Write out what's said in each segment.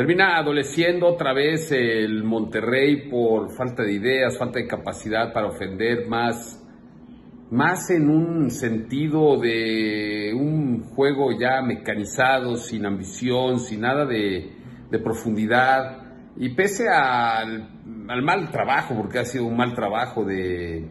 Termina adoleciendo otra vez el Monterrey por falta de ideas, falta de capacidad para ofender más, más en un sentido de un juego ya mecanizado, sin ambición, sin nada de, profundidad. Y pese al, al, mal trabajo, porque ha sido un mal trabajo de,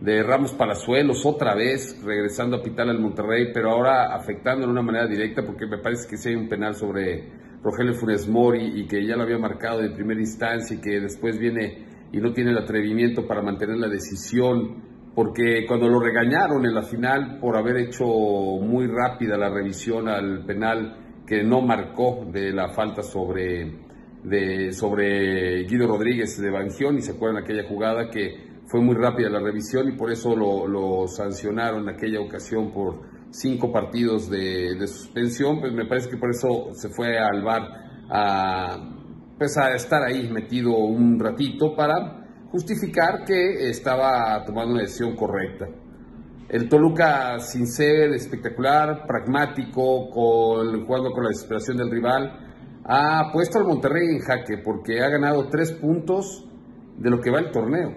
de Ramos Palazuelos otra vez, regresando a pitar al Monterrey, pero ahora afectando de una manera directa, porque me parece que sí hay un penal sobre Rogelio Funes Mori y que ya lo había marcado de primera instancia y que después viene y no tiene el atrevimiento para mantener la decisión, porque cuando lo regañaron en la final por haber hecho muy rápida la revisión al penal que no marcó de la falta sobre, de, sobre Guido Rodríguez de Bangión, y se acuerdan aquella jugada que fue muy rápida la revisión y por eso lo, lo sancionaron en aquella ocasión por cinco partidos de, suspensión, pues me parece que por eso se fue al bar a, pues a estar ahí metido un ratito para justificar que estaba tomando una decisión correcta. El Toluca, sin ser espectacular, pragmático, con, jugando con la desesperación del rival, ha puesto al Monterrey en jaque porque ha ganado tres puntos de lo que va el torneo.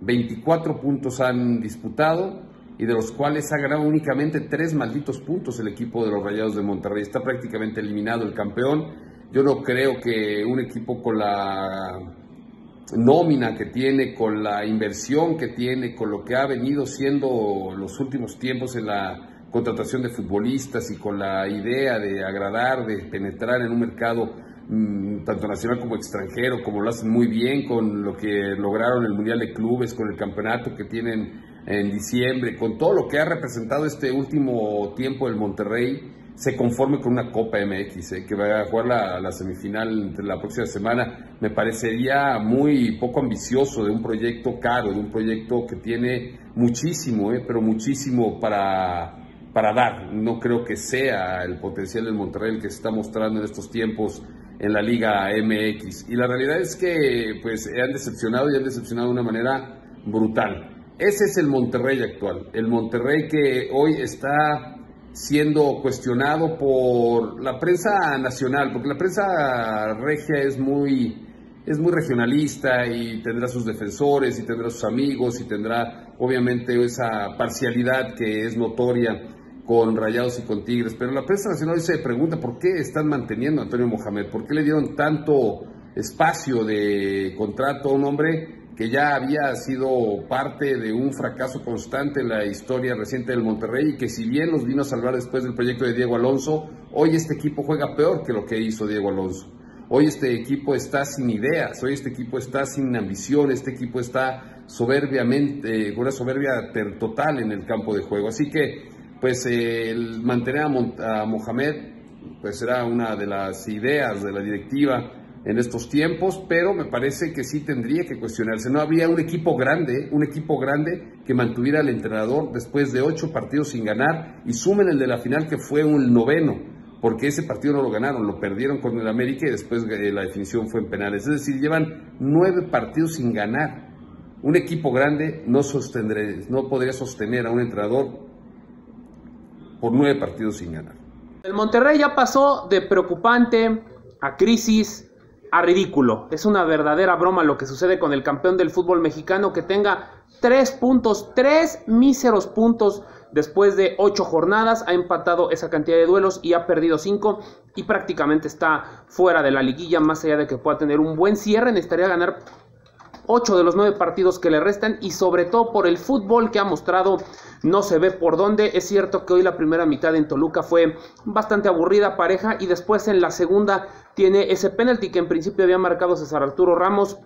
24 puntos han disputado, y de los cuales ha ganado únicamente tres malditos puntos el equipo de los Rayados de Monterrey. Está prácticamente eliminado el campeón. Yo no creo que un equipo con la nómina que tiene, con la inversión que tiene, con lo que ha venido siendo los últimos tiempos en la contratación de futbolistas y con la idea de agradar, de penetrar en un mercado mm, tanto nacional como extranjero, como lo hacen muy bien con lo que lograron el Mundial de Clubes, con el campeonato que tienen en diciembre, con todo lo que ha representado este último tiempo el Monterrey, se conforme con una Copa MX, eh, que va a jugar la, la, semifinal entre la próxima semana, me parecería muy poco ambicioso de un proyecto caro, de un proyecto que tiene muchísimo, eh, pero muchísimo para, para dar. No creo que sea el potencial del Monterrey el que se está mostrando en estos tiempos en la Liga MX. Y la realidad es que pues han decepcionado y han decepcionado de una manera brutal. Ese es el Monterrey actual, el Monterrey que hoy está siendo cuestionado por la prensa nacional, porque la prensa regia es muy, es muy regionalista y tendrá sus defensores y tendrá sus amigos y tendrá obviamente esa parcialidad que es notoria con Rayados y con Tigres, pero la prensa nacional se pregunta por qué están manteniendo a Antonio Mohamed, por qué le dieron tanto espacio de contrato a un hombre que ya había sido parte de un fracaso constante en la historia reciente del Monterrey y que si bien los vino a salvar después del proyecto de Diego Alonso, hoy este equipo juega peor que lo que hizo Diego Alonso. Hoy este equipo está sin ideas, hoy este equipo está sin ambición, este equipo está soberbiamente, con una soberbia total en el campo de juego. Así que, pues, el mantener a, a Mohamed, pues será una de las ideas de la directiva en estos tiempos, pero me parece que sí tendría que cuestionarse. No había un equipo grande, un equipo grande que mantuviera al entrenador después de ocho partidos sin ganar y sumen el de la final que fue un noveno, porque ese partido no lo ganaron, lo perdieron con el América y después eh, la definición fue en penales. Es decir, llevan nueve partidos sin ganar. Un equipo grande no, sostendré, no podría sostener a un entrenador por nueve partidos sin ganar. El Monterrey ya pasó de preocupante a crisis a ridículo. Es una verdadera broma lo que sucede con el campeón del fútbol mexicano que tenga tres puntos, tres míseros puntos después de ocho jornadas. Ha empatado esa cantidad de duelos y ha perdido cinco y prácticamente está fuera de la liguilla. Más allá de que pueda tener un buen cierre, necesitaría ganar 8 de los 9 partidos que le restan y sobre todo por el fútbol que ha mostrado no se ve por dónde. Es cierto que hoy la primera mitad en Toluca fue bastante aburrida pareja y después en la segunda tiene ese penalti que en principio había marcado César Arturo Ramos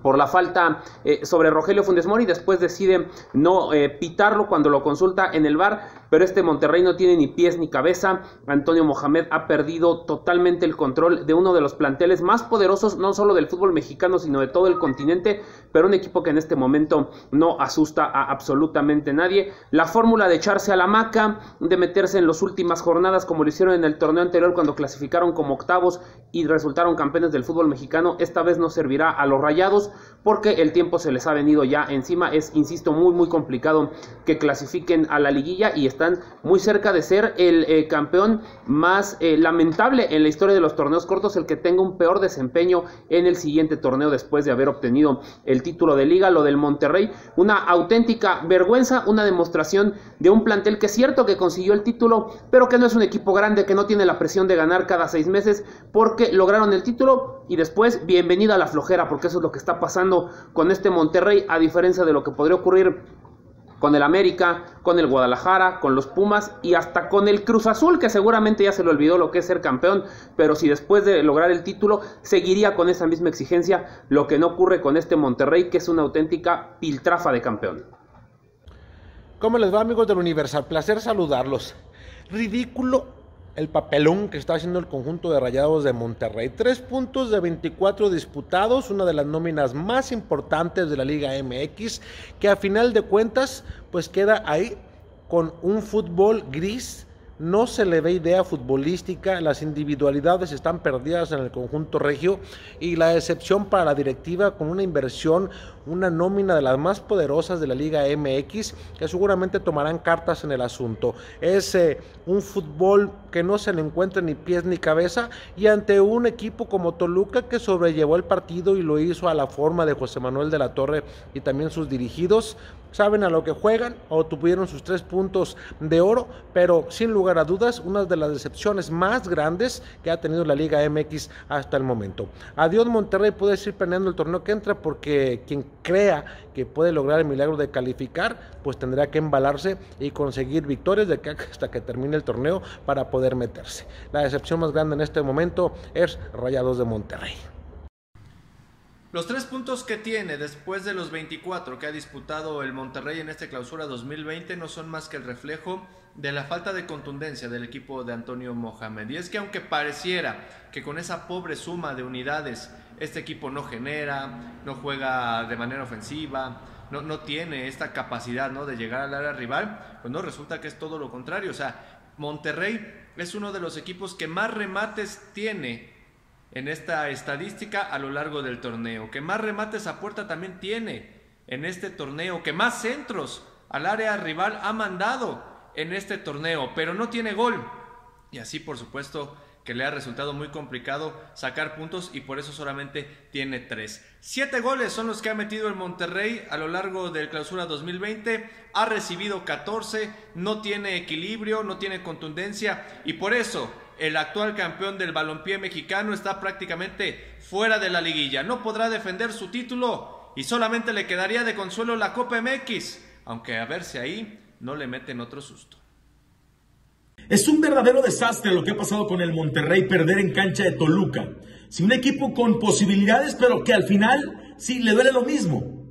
por la falta eh, sobre Rogelio Funes Mori, después decide no eh, pitarlo cuando lo consulta en el bar, pero este Monterrey no tiene ni pies ni cabeza. Antonio Mohamed ha perdido totalmente el control de uno de los planteles más poderosos, no solo del fútbol mexicano, sino de todo el continente, pero un equipo que en este momento no asusta a absolutamente nadie. La fórmula de echarse a la maca, de meterse en las últimas jornadas como lo hicieron en el torneo anterior cuando clasificaron como octavos y resultaron campeones del fútbol mexicano, esta vez no servirá a los rayados porque el tiempo se les ha venido ya encima. Es, insisto, muy muy complicado que clasifiquen a la liguilla y está están muy cerca de ser el eh, campeón más eh, lamentable en la historia de los torneos cortos, el que tenga un peor desempeño en el siguiente torneo después de haber obtenido el título de liga, lo del Monterrey, una auténtica vergüenza, una demostración de un plantel que es cierto que consiguió el título, pero que no es un equipo grande, que no tiene la presión de ganar cada seis meses, porque lograron el título y después bienvenida a la flojera, porque eso es lo que está pasando con este Monterrey, a diferencia de lo que podría ocurrir con el América, con el Guadalajara, con los Pumas y hasta con el Cruz Azul, que seguramente ya se le olvidó lo que es ser campeón, pero si después de lograr el título seguiría con esa misma exigencia, lo que no ocurre con este Monterrey, que es una auténtica piltrafa de campeón. ¿Cómo les va amigos del Universal? Placer saludarlos. Ridículo el papelón que está haciendo el conjunto de Rayados de Monterrey. Tres puntos de 24 disputados, una de las nóminas más importantes de la Liga MX, que a final de cuentas pues queda ahí con un fútbol gris no se le ve idea futbolística, las individualidades están perdidas en el conjunto regio y la excepción para la directiva con una inversión, una nómina de las más poderosas de la Liga MX que seguramente tomarán cartas en el asunto. Es eh, un fútbol que no se le encuentra ni pies ni cabeza y ante un equipo como Toluca que sobrellevó el partido y lo hizo a la forma de José Manuel de la Torre y también sus dirigidos, saben a lo que juegan o tuvieron sus tres puntos de oro, pero sin lugar a dudas, una de las decepciones más grandes que ha tenido la Liga MX hasta el momento. Adiós Monterrey, puede ir planeando el torneo que entra porque quien crea que puede lograr el milagro de calificar, pues tendrá que embalarse y conseguir victorias de hasta que termine el torneo para poder meterse. La decepción más grande en este momento es Rayados de Monterrey. Los tres puntos que tiene después de los 24 que ha disputado el Monterrey en esta clausura 2020 no son más que el reflejo de la falta de contundencia del equipo de Antonio Mohamed. Y es que aunque pareciera que con esa pobre suma de unidades este equipo no genera, no juega de manera ofensiva, no, no tiene esta capacidad ¿no? de llegar al área rival, pues no resulta que es todo lo contrario. O sea, Monterrey es uno de los equipos que más remates tiene en esta estadística a lo largo del torneo, que más remates a puerta también tiene en este torneo, que más centros al área rival ha mandado en este torneo, pero no tiene gol. Y así, por supuesto, que le ha resultado muy complicado sacar puntos y por eso solamente tiene tres. Siete goles son los que ha metido el Monterrey a lo largo del clausura 2020. Ha recibido 14, no tiene equilibrio, no tiene contundencia y por eso el actual campeón del balompié mexicano está prácticamente fuera de la liguilla. No podrá defender su título y solamente le quedaría de consuelo la Copa MX, aunque a verse ahí no le meten otro susto. Es un verdadero desastre lo que ha pasado con el Monterrey perder en cancha de Toluca. Si un equipo con posibilidades, pero que al final sí le duele lo mismo.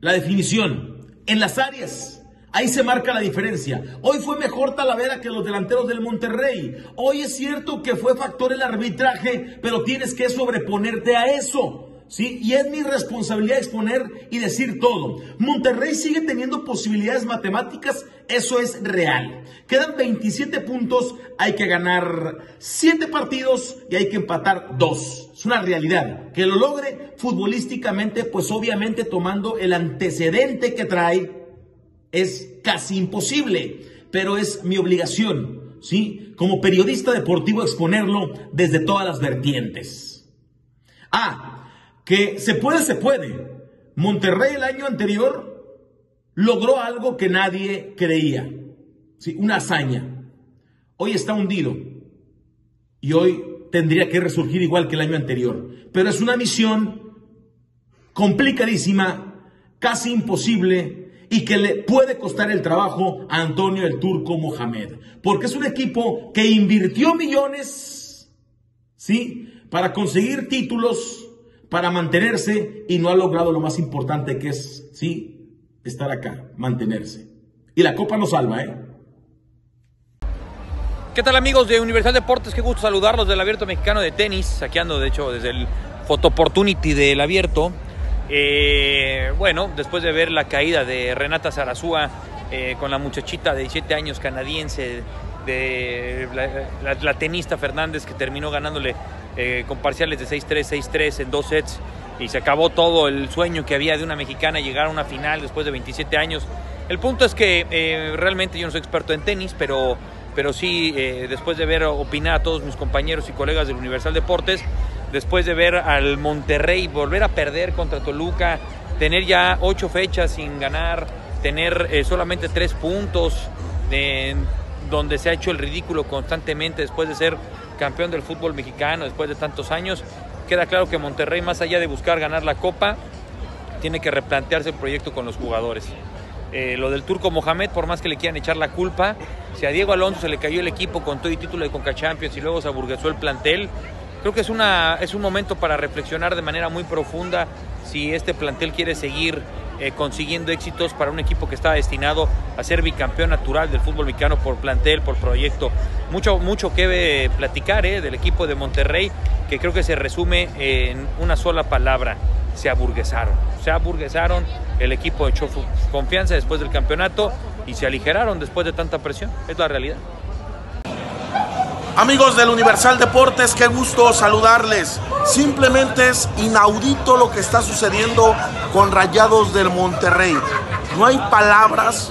La definición en las áreas Ahí se marca la diferencia. Hoy fue mejor Talavera que los delanteros del Monterrey. Hoy es cierto que fue factor el arbitraje, pero tienes que sobreponerte a eso. ¿Sí? Y es mi responsabilidad exponer y decir todo. Monterrey sigue teniendo posibilidades matemáticas, eso es real. Quedan 27 puntos, hay que ganar 7 partidos y hay que empatar 2. Es una realidad. Que lo logre futbolísticamente, pues obviamente tomando el antecedente que trae es casi imposible, pero es mi obligación, ¿sí? Como periodista deportivo exponerlo desde todas las vertientes. Ah, que se puede, se puede. Monterrey el año anterior logró algo que nadie creía, ¿sí? Una hazaña. Hoy está hundido y hoy tendría que resurgir igual que el año anterior, pero es una misión complicadísima, casi imposible y que le puede costar el trabajo a Antonio el Turco Mohamed. Porque es un equipo que invirtió millones, ¿sí? Para conseguir títulos, para mantenerse y no ha logrado lo más importante que es, ¿sí? Estar acá, mantenerse. Y la Copa nos salva, ¿eh? ¿Qué tal amigos de Universal Deportes? Qué gusto saludarlos del Abierto Mexicano de Tenis, saqueando de hecho desde el Photo Opportunity del Abierto. Eh, bueno, después de ver la caída de Renata Zarazúa eh, con la muchachita de 17 años canadiense, de la, tenista Fernández que terminó ganándole eh, con parciales de 6-3, 6-3 en dos sets y se acabó todo el sueño que había de una mexicana llegar a una final después de 27 años. El punto es que realmente yo no soy experto en tenis, pero, pero sí, después de ver opinar a todos mis compañeros y colegas del Universal Deportes, después de ver al Monterrey volver a perder contra Toluca, tener ya ocho fechas sin ganar, tener eh, solamente tres puntos, donde se ha hecho el ridículo constantemente después de ser campeón del fútbol mexicano, después de tantos años, queda claro que Monterrey, más allá de buscar ganar la copa, tiene que replantearse el proyecto con los jugadores. Eh, lo del turco Mohamed, por más que le quieran echar la culpa, si a Diego Alonso se le cayó el equipo con todo y título de Conca Champions y luego se aburguesó el plantel, creo que es, una, es un momento para reflexionar de manera muy profunda si este plantel quiere seguir eh, consiguiendo éxitos para un equipo que está destinado a ser bicampeón natural del fútbol mexicano por plantel, por proyecto. Mucho, mucho que platicar eh, del equipo de Monterrey, que creo que se resume en una sola palabra, se aburguesaron. Se aburguesaron, el equipo echó confianza después del campeonato y se aligeraron después de tanta presión. Es la realidad. Amigos del Universal Deportes, qué gusto saludarles. Simplemente es inaudito lo que está sucediendo con Rayados del Monterrey. No hay palabras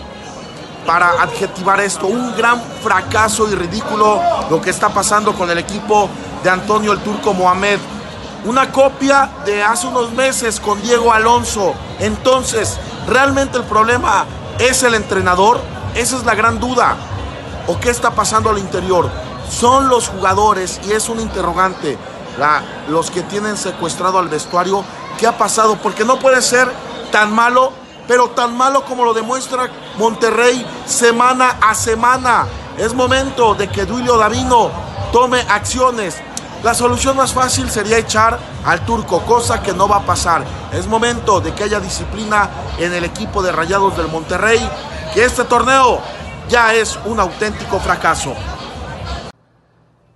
para adjetivar esto. Un gran fracaso y ridículo lo que está pasando con el equipo de Antonio el Turco Mohamed. Una copia de hace unos meses con Diego Alonso. Entonces, ¿realmente el problema es el entrenador? Esa es la gran duda. ¿O qué está pasando al interior? Son los jugadores y es un interrogante. los que tienen secuestrado al vestuario, ¿qué ha pasado? Porque no puede ser tan malo, pero tan malo como lo demuestra Monterrey semana a semana. Es momento de que Duilio Davino tome acciones. La solución más fácil sería echar al turco, cosa que no va a pasar. Es momento de que haya disciplina en el equipo de Rayados del Monterrey, que este torneo ya es un auténtico fracaso.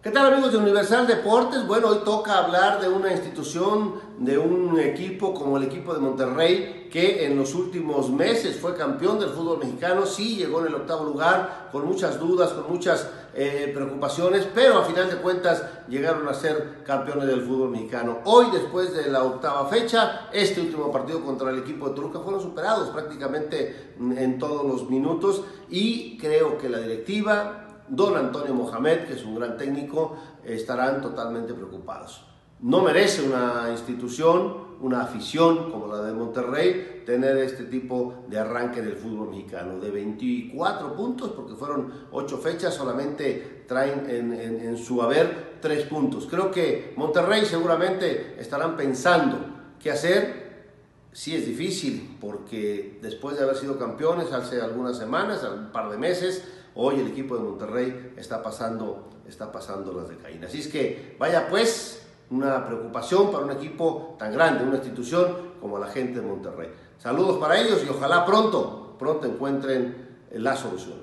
¿Qué tal amigos de Universal Deportes? Bueno, hoy toca hablar de una institución, de un equipo como el equipo de Monterrey, que en los últimos meses fue campeón del fútbol mexicano, sí llegó en el octavo lugar, con muchas dudas, con muchas eh, preocupaciones, pero a final de cuentas llegaron a ser campeones del fútbol mexicano. Hoy, después de la octava fecha, este último partido contra el equipo de Toluca fueron superados prácticamente en todos los minutos y creo que la directiva, don Antonio Mohamed, que es un gran técnico, estarán totalmente preocupados. No merece una institución, una afición como la de Monterrey, tener este tipo de arranque del fútbol mexicano. De 24 puntos, porque fueron 8 fechas, solamente traen en, su haber 3 puntos. Creo que Monterrey seguramente estarán pensando qué hacer. Sí es difícil, porque después de haber sido campeones hace algunas semanas, un par de meses, Hoy el equipo de Monterrey está pasando, está pasando las de Caín. Así es que vaya pues una preocupación para un equipo tan grande, una institución como la gente de Monterrey. Saludos para ellos y ojalá pronto, pronto encuentren la solución.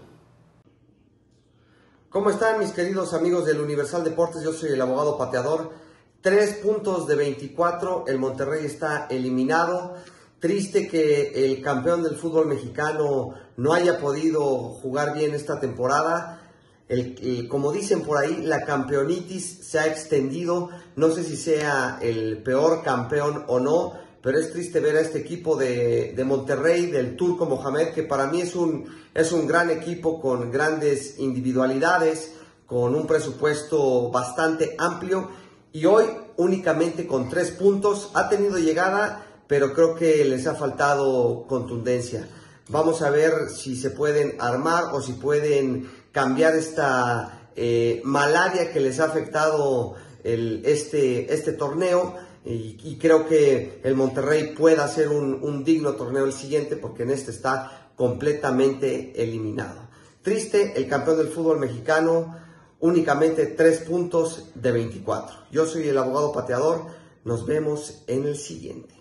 ¿Cómo están mis queridos amigos del Universal Deportes? Yo soy el abogado pateador. Tres puntos de 24, el Monterrey está eliminado. Triste que el campeón del fútbol mexicano no haya podido jugar bien esta temporada. como dicen por ahí, la campeonitis se ha extendido. No sé si sea el peor campeón o no, pero es triste ver a este equipo de, de Monterrey, del Turco Mohamed, que para mí es un, es un gran equipo con grandes individualidades, con un presupuesto bastante amplio y hoy únicamente con tres puntos ha tenido llegada pero creo que les ha faltado contundencia. Vamos a ver si se pueden armar o si pueden cambiar esta eh, malaria que les ha afectado este, este torneo. Y, creo que el Monterrey puede hacer un, un digno torneo el siguiente porque en este está completamente eliminado. Triste, el campeón del fútbol mexicano, únicamente 3 puntos de 24. Yo soy el abogado pateador, nos vemos en el siguiente.